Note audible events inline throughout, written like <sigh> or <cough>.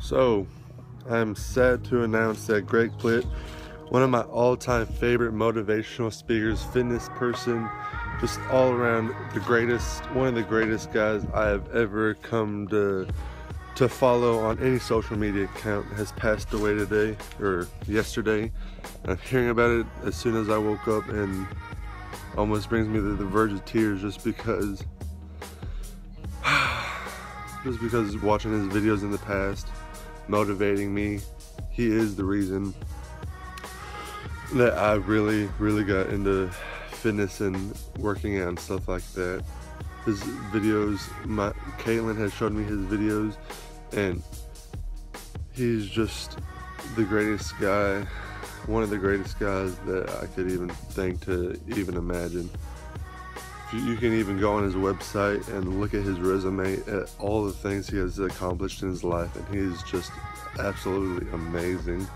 So, I'm sad to announce that Greg Plitt, one of my all-time favorite motivational speakers, fitness person, just all around the greatest, one of the greatest guys I have ever come to to follow on any social media account has passed away today or yesterday. I'm hearing about it as soon as I woke up and almost brings me to the verge of tears just because <sighs> just because watching his videos in the past motivating me. He is the reason that I really, really got into fitness and working out and stuff like that. His videos, my Caitlin has showed me his videos, and he's just the greatest guy, one of the greatest guys that I could even think to even imagine. You can even go on his website and look at his resume at all the things he has accomplished in his life, and he is just absolutely amazing.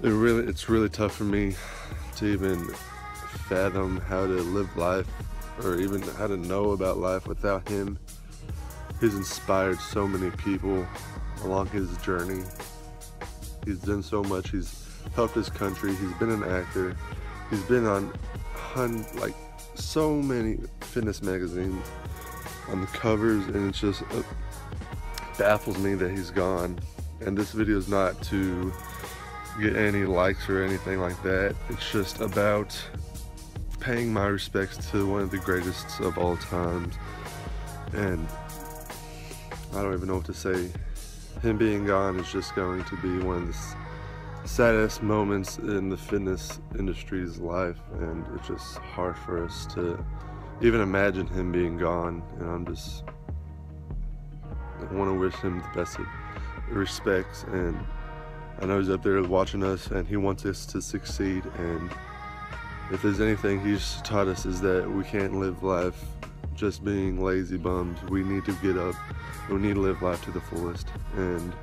It really, it's really tough for me to even fathom how to live life or even how to know about life without him. He's inspired so many people along his journey. He's done so much. He's helped his country. He's been an actor. He's been on hun- like so many fitness magazines on the covers and it just it baffles me that he's gone. And this video is not to get any likes or anything like that. It's just about paying my respects to one of the greatest of all times. And I don't even know what to say. Him being gone is just going to be one of the saddest moments in the fitness industry's life and it's just hard for us to even imagine him being gone and I'm just I want to wish him the best of respects and I know he's up there watching us and he wants us to succeed and if there's anything he's taught us is that we can't live life just being lazy bums. We need to get up. We need to live life to the fullest and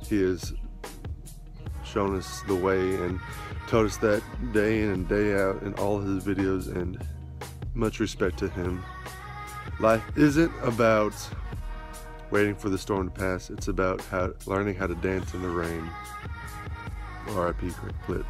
he is shown us the way and taught us that day in and day out in all his videos and much respect to him. Life isn't about waiting for the storm to pass, it's about how learning how to dance in the rain. R.I.P. Greg.